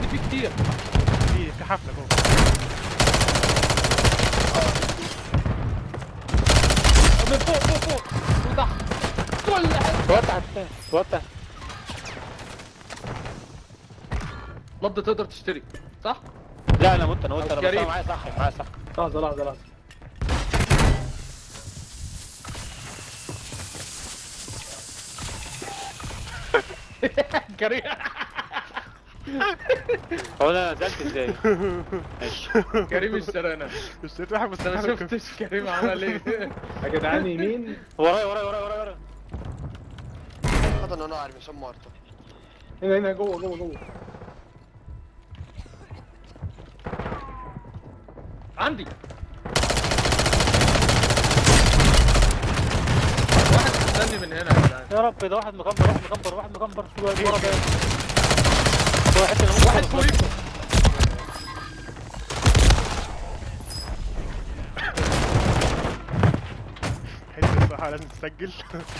عندي فيه كتير. في في حفلة جوه. من فوق فوق فوق. وتحت كل حتة توتع توتع نبض تقدر تشتري صح؟ لا أنا مت أنا مت أنا معايا صح معايا صح. لحظة لحظة لحظة. كريم. هو أنا نزلت إزاي؟ ماشي. كريم اشترانا اشتريت واحد بس انت ما شفتش كريم عمل إيه. يا جدعان يمين. ورايا ورايا ورايا ورايا ورايا. هذا أنا عارف عشان مارته هنا هنا جوه جوه جوه. عندي. واحد مستني من هنا يا جدعان. يا رب ده واحد مكمبر واحد مكمبر واحد مكمبر في ورا ده واحد الصراحه لازم تسجل.